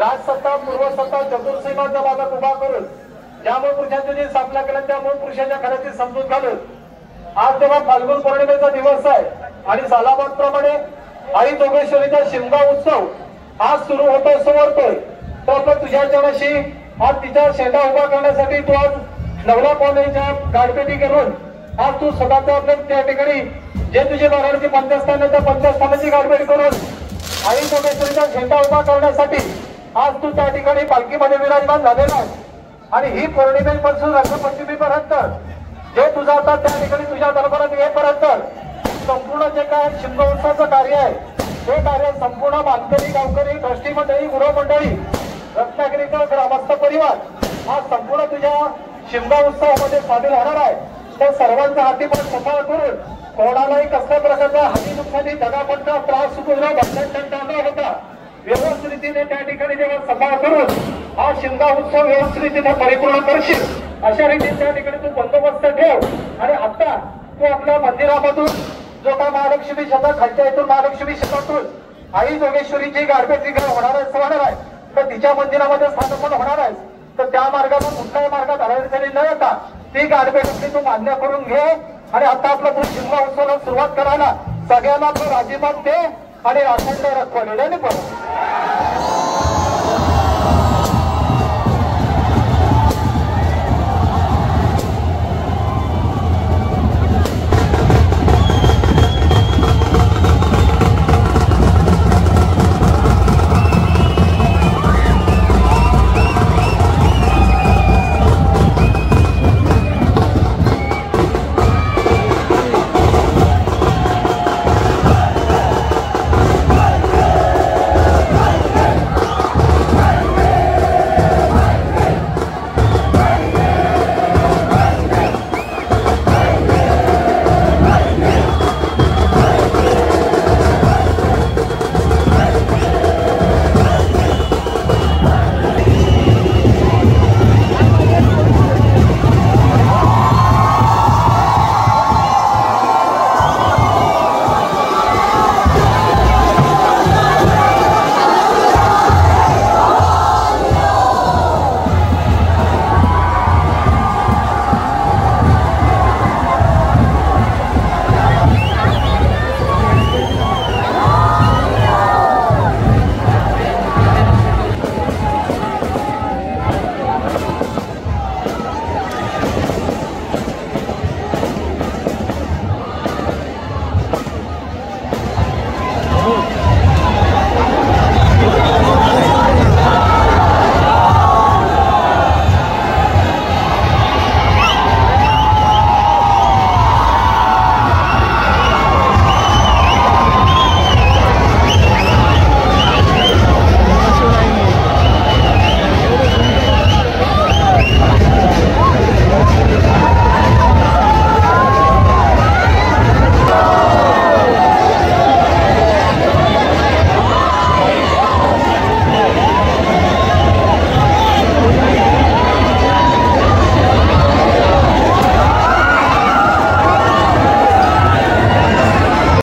राजसत्ता पूर्वसत्ता चतुर्सीमाचा भागात उभा करून ज्या मूळ पुरुषांची जी स्थापना केल्या त्या मूळ पुरुषांच्या घराची समजून घालून आज तेव्हा फाल्गुन पौर्णिमेचा दिवस आहे आणि सालाबाद प्रमाणे आई जोगेश्वरीचा शिमगा उत्सव आज सुरू होतोय समोरतोय तर आपण तुझ्या जणाशी आज तिचा शेंडा उभा करण्यासाठी तू आज नवला पावलेच्या गाडपेटी करून आज तू स्वतःचा आपलं त्या ठिकाणी जे तुझे महाराजांचे पंचस्थान आहे त्या पंचस्थानाची गाडपेट करून आई जोगेश्वरीचा झेंडा उभा करण्यासाठी आज तू त्या ठिकाणी पालखीमध्ये विराजमान झालेला आणि ही पौर्णिमेपासून रंगपंचमीपर्यंत जे तुझं आता त्या ठिकाणी तुझ्या दरबारात येईपर्यंत संपूर्ण जे काय शिमगोत्सवाचं कार्य आहे ते कार्य संपूर्ण बांधकरी गावकरी ट्रस्टी मंडळी गृहमंडळी रत्नागिरीकर ग्रामस्थ परिवार हा संपूर्ण तुझ्या शिमगा उत्सवामध्ये सामील होणार आहे. तर सर्वांचा हातीपात सफळ करून कोणालाही कसल्या प्रकारचा हानी नुकसानी दगापट्टा त्रास सुद्धा बंधन होता. व्यवस्थित त्या ठिकाणी जेव्हा सभा करून हा शिमगा उत्सव व्यवस्थित तिथे परिपूर्ण करशील अशा रीतीने त्या ठिकाणी तू बंदोबस्त ठेव. आणि आता तू आपल्या मंदिरामधून जो काय महालक्ष्मी शतक खालच्या इथून महालक्ष्मी शतकातून आई जोगेश्वरीची गारबेट जी होणार आहे होणार आहे. तर तिच्या मंदिरामध्ये स्थानपण होणार आहे. तर त्या मार्गातून कुठल्याही मार्गात अडचणी न येता ती गारबेट आपली तू मान्य करून घे. आणि आता आपला तू शिमगा उत्सवाला सुरुवात करायला सगळ्यांना तू राजीनाम दे आणि अखंड रखवलेलं पण